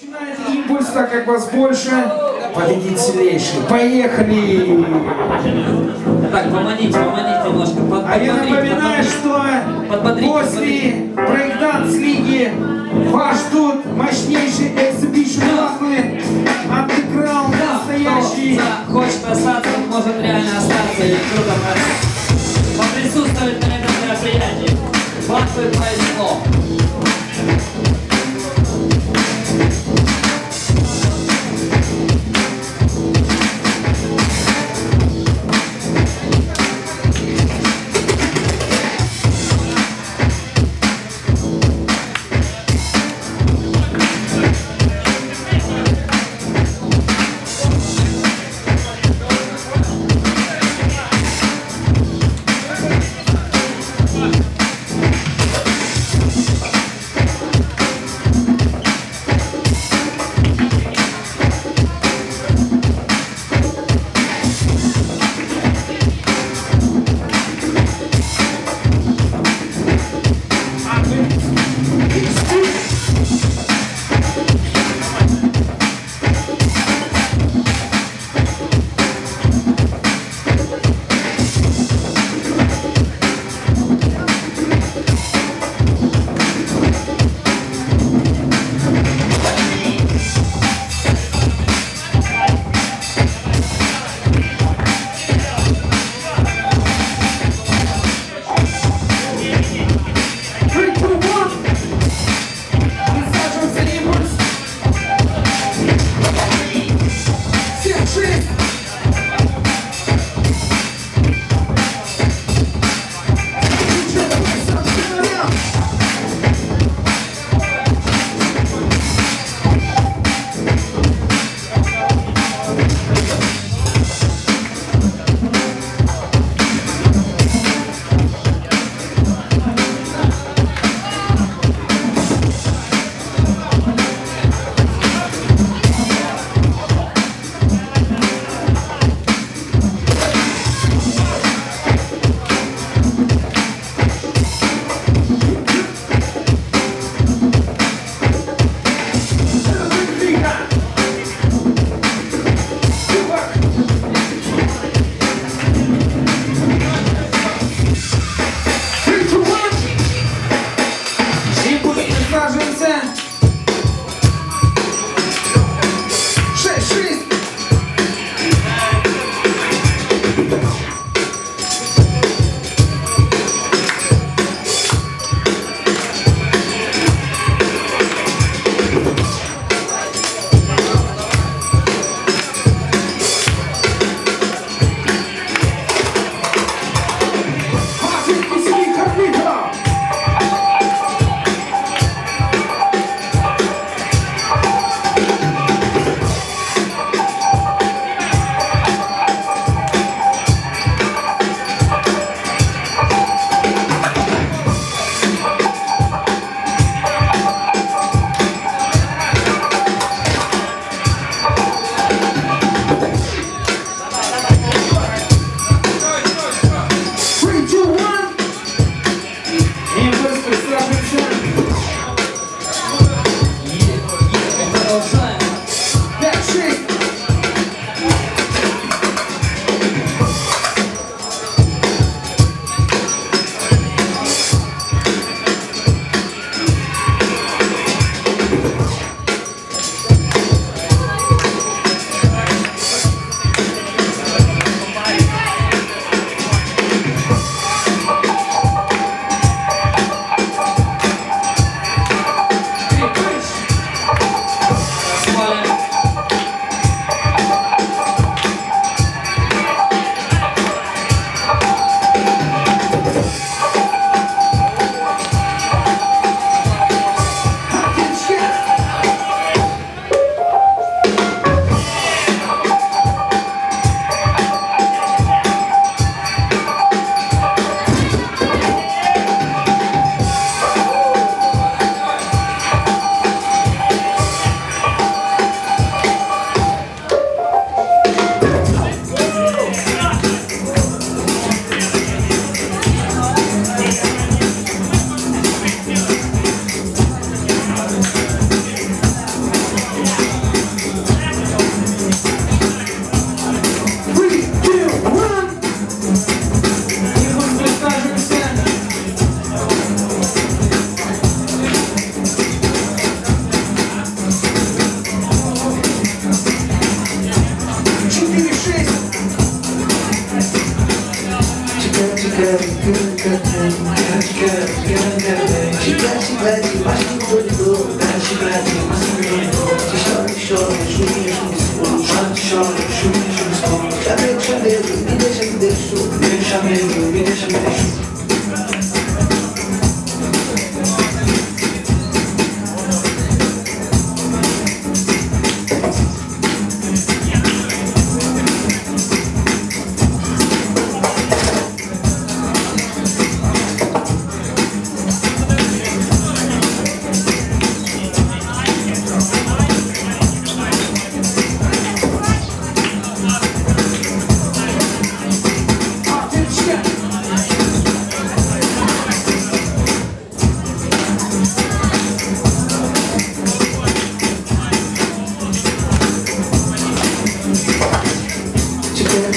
Начинает импульс, так как вас больше, победит сильнейший. Поехали! Так, поманите, поманите немножко. Под, А я напоминаю, что Подбодрить, после брейкданс лиги вас ждут мощнейшие exhibition батлы, андеграунд настоящий. Кто хочет остаться, может реально остаться и круто по- поприсутствовать на этом мероприятии. Батлы произошло. Chame, me deixa, me deixa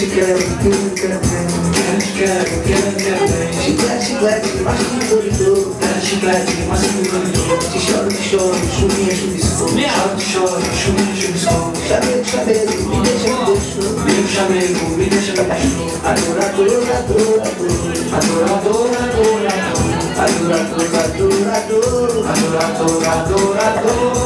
Chiclete, chiclete, mais que um dolidor. Quero chiclete, mais que um dolidor. Te choro, te choro, chuvinha, chuva escuro. Minha. Choro, te choro, chuvinha, chuva escuro. Chamego, chamego, me deixa, me deixo. Me chamego, me deixa, me deixo. Adorador, adorador. Adorador, adorador. Adorador, adorador. Adorador, adorador.